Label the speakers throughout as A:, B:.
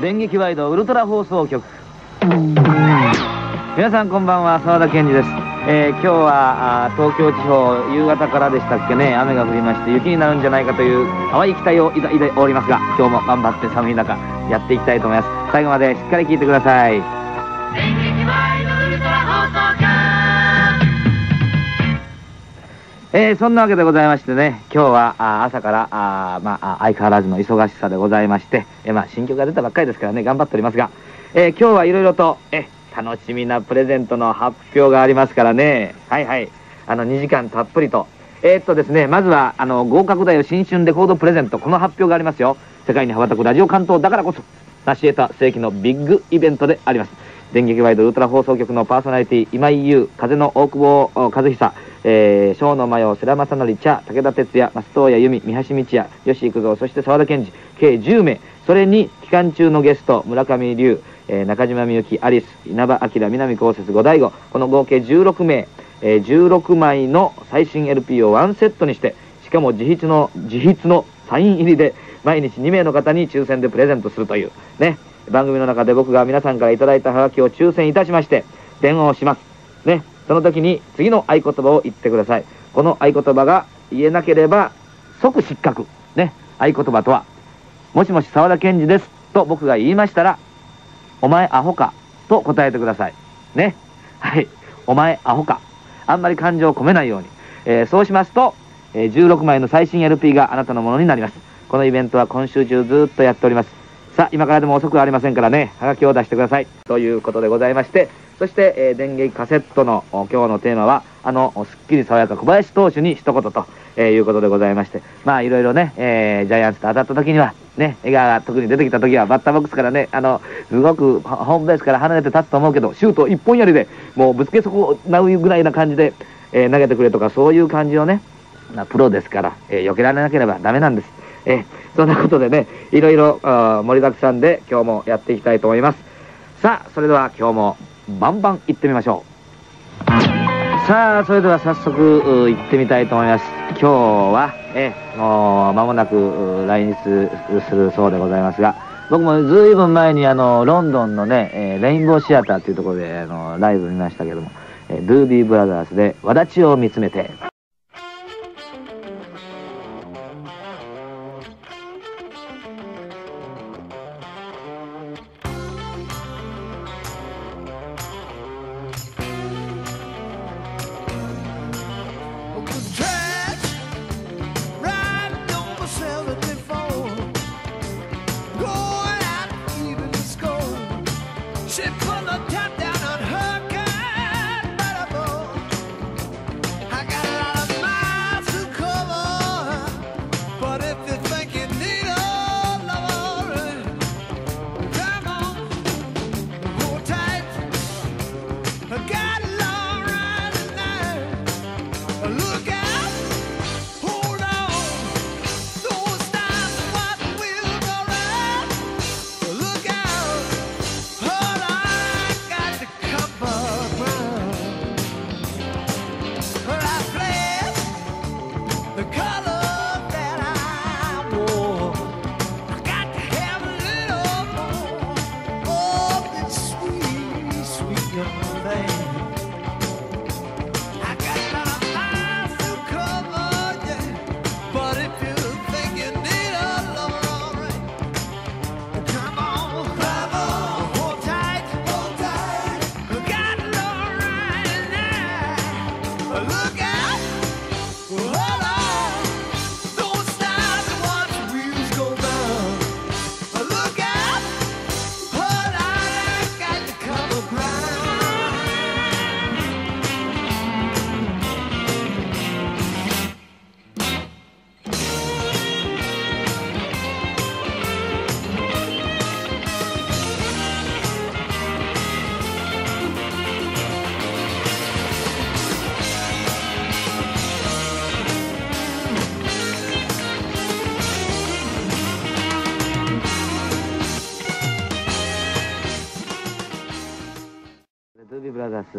A: 電撃ワイドウルトラ放送局。皆さんこんばんは澤田健二です、えー、今日はあ東京地方夕方からでしたっけね。雨が降りまして雪になるんじゃないかという淡い期待を抱いておりますが今日も頑張って寒い中やっていきたいと思います。最後までしっかり聞いてください。えー、そんなわけでございましてね、今日はあ朝からあ、まあ、相変わらずの忙しさでございまして、えー、まあ、新曲が出たばっかりですからね、頑張っておりますが、えー、今日はいろいろと、え楽しみなプレゼントの発表がありますからね、はいはい、あの、2時間たっぷりと、え、っとですね、まずは、あの、合格だよ新春レコードプレゼント、この発表がありますよ。世界に羽ばたくラジオ関東だからこそ、成し得た世紀のビッグイベントであります。電撃ワイドウルトラ放送局のパーソナリティ、今井優、風の大久保和久、えー、小野真世、世良正則、茶、武田鉄矢、松任谷由実、三橋道也、吉幾三、そして沢田研二、計10名、それに期間中のゲスト、村上龍、えー、中島みゆき、アリス、稲葉明、南こうせつ、五大悟、この合計16名、えー、16枚の最新 LP をワンセットにして、しかも自筆の、自筆のサイン入りで、毎日2名の方に抽選でプレゼントするという、ね、番組の中で僕が皆さんからいただいたハガキを抽選いたしまして、電話をします。ね、その時に次の合言葉を言ってください。この合言葉が言えなければ即失格。ね、合言葉とは、もしもし沢田研二ですと僕が言いましたら、お前アホかと答えてください。ね。はい。お前アホか。あんまり感情を込めないように。えー、そうしますと、えー、16枚の最新 LP があなたのものになります。このイベントは今週中ずっとやっております。さあ、今からでも遅くありませんからね、はがきを出してください。ということでございまして、そして、えー、電撃カセットの今日のテーマは、あの、すっきり爽やか小林投手に一言と、えー、いうことでございまして、まあ、いろいろね、えー、ジャイアンツと当たった時には、ね、江川が特に出てきた時は、バッターボックスからね、あの、すごくホームベースから離れて立つと思うけど、シュート一本やりで、もうぶつけ損なうぐらいな感じで、えー、投げてくれとか、そういう感じをね、まあ、プロですから、えー、避けられなければダメなんです。え、そんなことでね、いろいろ盛りだくさんで今日もやっていきたいと思います。さあ、それでは今日もバンバン行ってみましょう。さあそれでは早速行ってみたいと思います。今日はえもう間もなく来日するそうでございますが僕もずいぶん前にあのロンドンのね、えレインボーシアターっていうところであのライブ見ましたけども、えドゥービーブラザーズで「わだちを見つめて」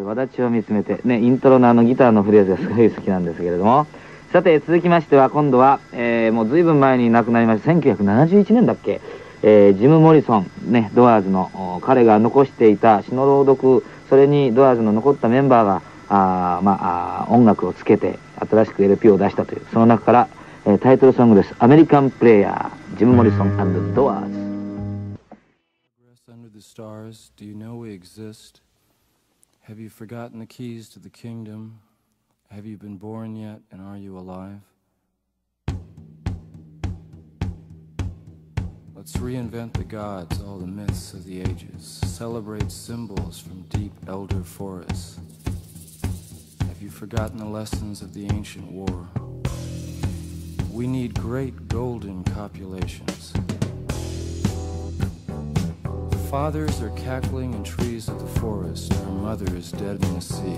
A: ますわだちを見つめてねイントロのあのギターのフレーズがすごい好きなんですけれども。さて続きましては今度は、えー、もう随分前に亡くなりました1971年だっけ。
B: えー、ジム・モリソン、ね、ドアーズの彼が残していた詩の朗読それにドアーズの残ったメンバーがあ、まあ、音楽をつけて新しく LP を出したというその中から、えー、タイトルソングです「アメリカンプレイヤー」ジム・モリソンドアーズ。
C: Have you forgotten the keys to the kingdom? Have you been born yet, and are you alive? Let's reinvent the gods, all the myths of the ages, celebrate symbols from deep elder forests. Have you forgotten the lessons of the ancient war? We need great golden copulations. Fathers are cackling in trees of the forest, our mother is dead in the sea.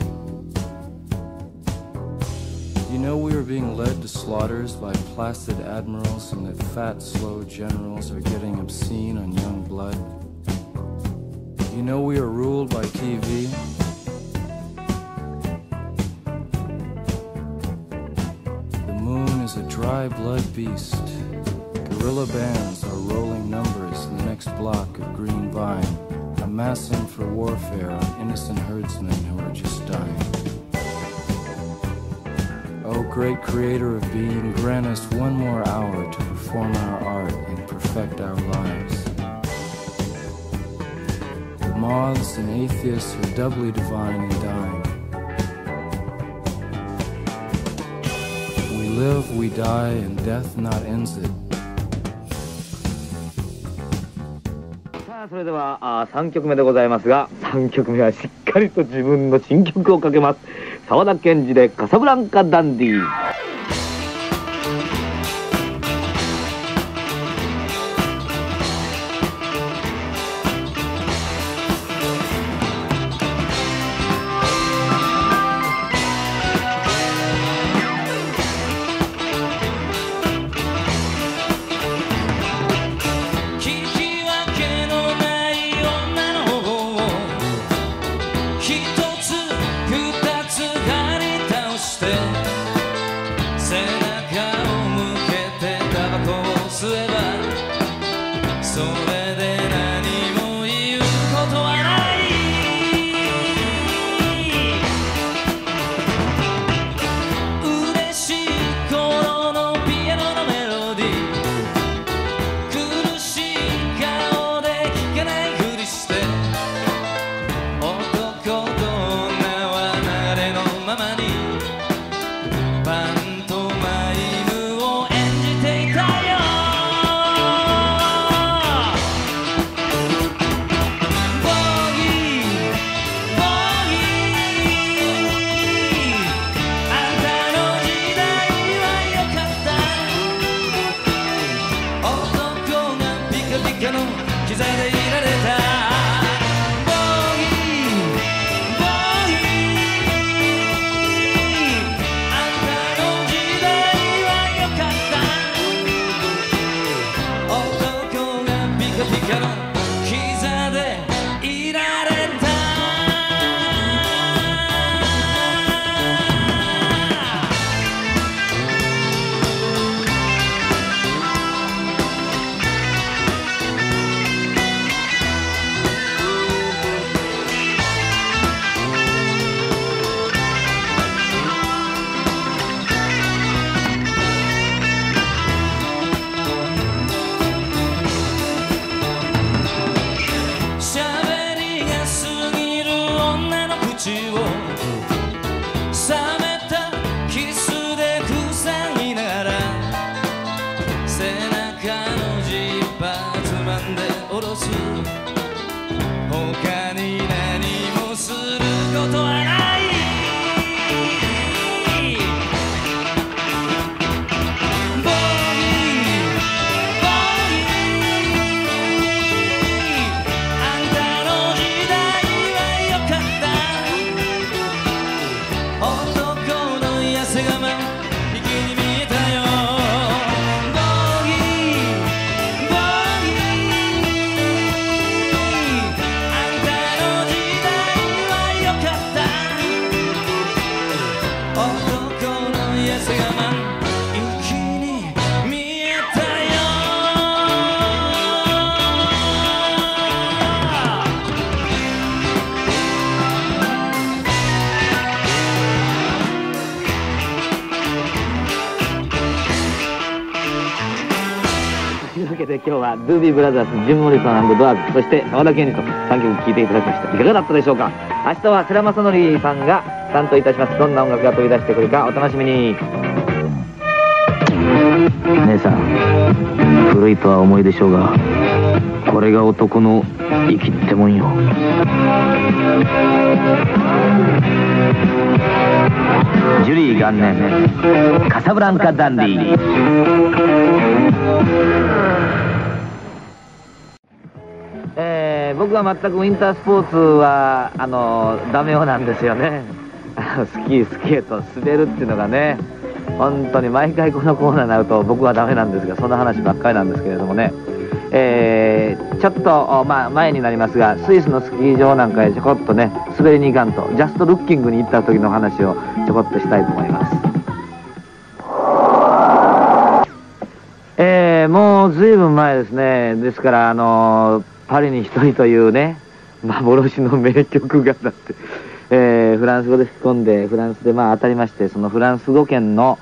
C: You know we are being led to slaughters by placid admirals and that fat, slow generals are getting obscene on young blood. You know we are ruled by TV. The moon is a dry blood beast. Guerrilla bands block of green vine, amassing for warfare on innocent herdsmen who are just dying. O great creator of being, grant us one more hour to perform our art and perfect our lives. The moths and atheists are doubly divine and dying. We live, we die, and death not ends it.
B: れではあ3曲目でございますが3曲目はしっかりと自分の新曲をかけます。沢田研二でカサブランカダンディ。
A: で今日はドゥービーブラザーズジム・モリソンドアーズそして沢田研二と3曲聴いていただきました。いかがだったでしょうか？明日は世良正則さんが担当いたします。どんな音楽が飛び出してくるかお楽しみに。姉さん古いとは思いでしょうがこれが男の生きってもんよ。ジュリー元年カサブランカ・ダンディ僕は全くウィンタースポーツはあのダメよなんですよね。スキースケート滑るっていうのがね本当に毎回このコーナーになると僕はダメなんですがそんな話ばっかりなんですけれどもね。えー、ちょっと、まあ、前になりますがスイスのスキー場なんかへちょこっとね滑りに行かんとジャストルッキングに行った時の話をちょこっとしたいと思います。えー、もうずいぶん前ですね。ですからあのパリに一人というね幻の名曲がだって、えー、フランス語で吹き込んでフランスでまあ当たりましてそのフランス語圏の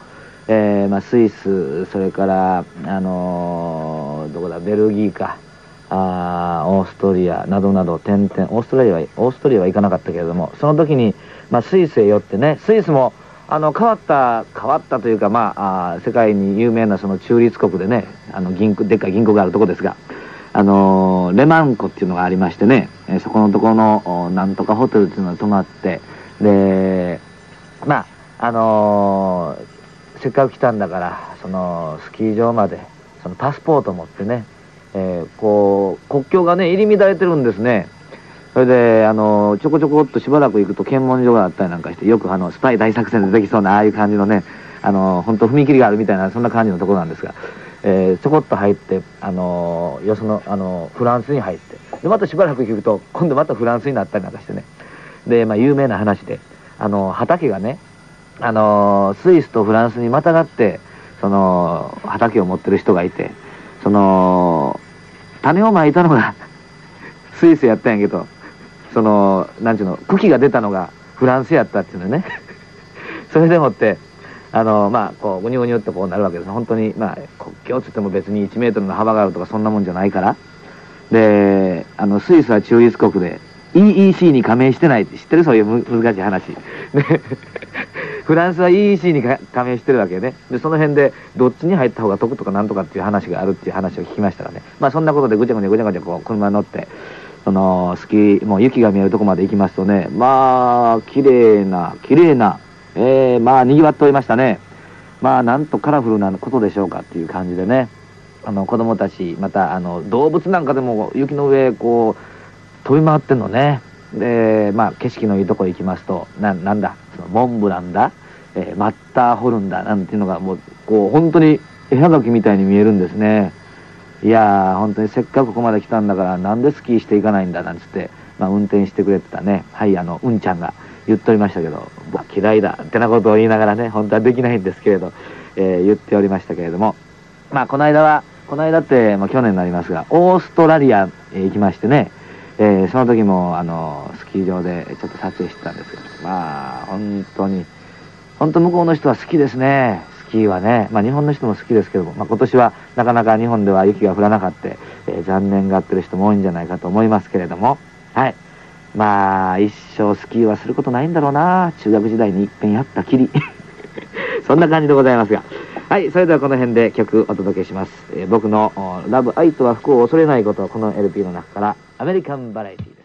A: えー、まあ、スイスそれから、あのー、どこだベルギーかあーオーストリアなどなど点々オーストラリアはオーストリアは行かなかったけれどもその時に、まあ、スイスへ寄ってねスイスもあの変わった変わったというか、まあ、あ世界に有名なその中立国でねあの銀行でっかい銀行があるとこですが、あの、レマンコっていうのがありましてね、えー、そこのところのなんとかホテルっていうのに泊まって。でまああのせっかく来たんだからそのスキー場までそのパスポート持ってね、えー、こう国境がね入り乱れてるんですね。それであのちょこちょこっとしばらく行くと検問所があったりなんかしてよくあのスパイ大作戦でできそうなああいう感じのねあの本当踏切があるみたいなそんな感じのところなんですが、えー、ちょこっと入ってあのよそのあのフランスに入ってでまたしばらく行くと今度またフランスになったりなんかしてね。で、まあ、有名な話であの畑がねあのスイスとフランスにまたがってその畑を持ってる人がいてその種をまいたのが スイスやったんやけどそのなんちゅうの茎が出たのがフランスやったっていうのね。それでもってあのまあこうゴニゴニってこうなるわけです本当にまあ国境つっても別に1メートルの幅があるとかそんなもんじゃないからであのスイスは中立国で EEC に加盟してないって知ってる？そういう難しい話。フランスは EEC に加盟してるわけね。で、その辺でどっちに入った方が得とかなんとかっていう話があるっていう話を聞きましたらね。まあそんなことでぐちゃぐちゃぐちゃぐちゃこう車に乗って、そのスキー、もう雪が見えるとこまで行きますとね、まあ、綺麗な、綺麗な、えー、まあ賑わっておりましたね。まあなんとカラフルなことでしょうかっていう感じでね。あの子供たち、またあの動物なんかでも雪の上こう、飛び回ってんのね。でまあ景色のいいとこ行きますとななんだそのモンブランだ、えー、マッターホルンだ？なんていうのがもうこう本当に絵はがきみたいに見えるんですね。いやー本当にせっかくここまで来たんだからなんでスキーしていかないんだ？なんつって、まあ、運転してくれてたね。はいあのうんちゃんが言っておりましたけど。僕嫌いだってなことを言いながらね本当はできないんですけれど、えー、言っておりましたけれども。まあこの間はこの間って、まあ、去年になりますがオーストラリアへ行きましてね。えー、その時もあのスキー場でちょっと撮影してたんですけどまあ本当に本当向こうの人は好きですね。スキーはね、まあ、日本の人も好きですけども、まあ、今年はなかなか日本では雪が降らなかった、えー、残念がってる人も多いんじゃないかと思いますけれども。はい。まあ一生スキーはすることないんだろうな。中学時代にいっぺんやったきり。そんな感じでございますが。はいそれではこの辺で曲お届けします、えー、僕の「ラブ愛とは不幸を恐れないこと」この LP の中から「アメリカンバラエティ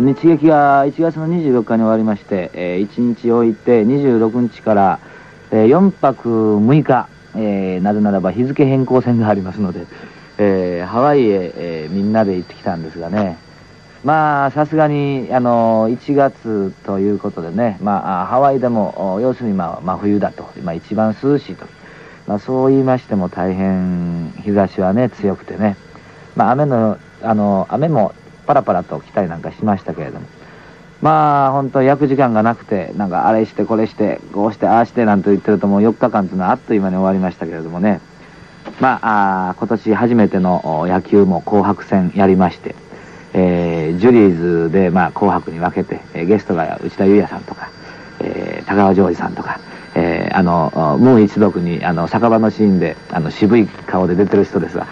A: 日劇が1月の24日に終わりまして、えー、1日置いて26日から、えー、4泊6日、えー、なぜならば日付変更線がありますので、えー、ハワイへ、えー、みんなで行ってきたんですがね、まあ、さすがに、あの、1月ということでね、まあ、ハワイでも、要するに、まあ、真冬だと、まあ、一番涼しいと。まあ、そう言いましても大変、日差しはね、強くてね、まあ、雨の、あの、雨もパラパラと来たりなんかしましたけれども、まあ、本当焼く時間がなくて、なんか、あれして、これして、こうして、ああして、なんて言ってると、もう4日間というのはあっという間に終わりましたけれどもね、まあ、今年初めての野球も紅白戦やりまして、えー、ジュリーズで、まあ、紅白に分けて、えー、ゲストが内田裕也さんとか、えー、高川ジョージさんとか、えー、あの、ムーン一族に、あの、酒場のシーンで、あの、渋い顔で出てる人ですが、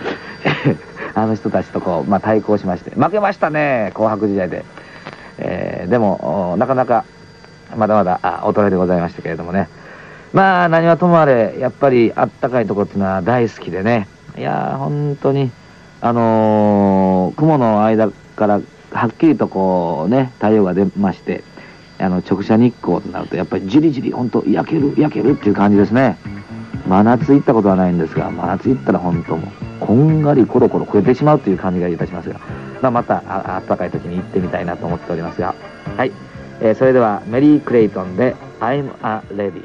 A: あの人たちとこう、まあ、対抗しまして、負けましたね、紅白時代で。えー、でも、なかなか、まだまだ、あ、衰えでございましたけれどもね。まあ、何はともあれ、やっぱり、あったかいとこっていうのは大好きでね。いやー、本当に、あのー、雲の間からはっきりとこうね太陽が出ましてあの直射日光となるとやっぱりじりじり本当焼ける焼けるっていう感じですね真夏行ったことはないんですが真夏行ったら本当もこんがりコロコロ超えてしまうという感じがいたしますが、まあ、またあったかい時に行ってみたいなと思っておりますが。はい、えー、それではメリー・クレイトンで「I'm a Lady」